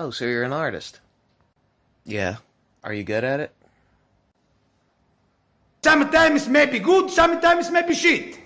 Oh, so you're an artist? Yeah. Are you good at it? Sometimes may be good, sometimes may be shit.